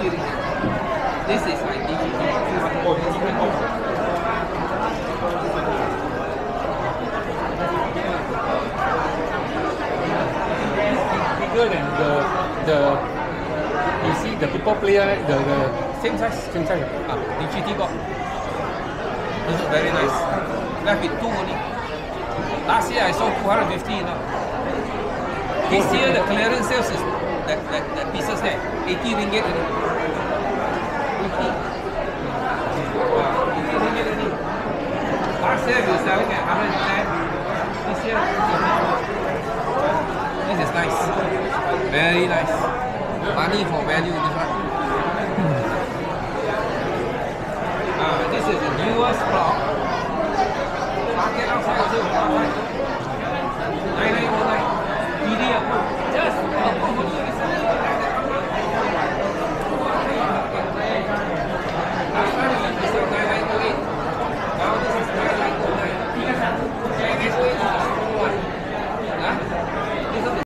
This is my digital. bigger than the the you see the people player the, the same size same size. Ah D G T. GT this is very nice. Left with two only. Last year I saw 250 you know. This year the clearance sales is that, that, that pieces there 80 ringgit only. This year, 80. This is nice. Very nice. Money for value. Ah, this is the newest block. Market outside.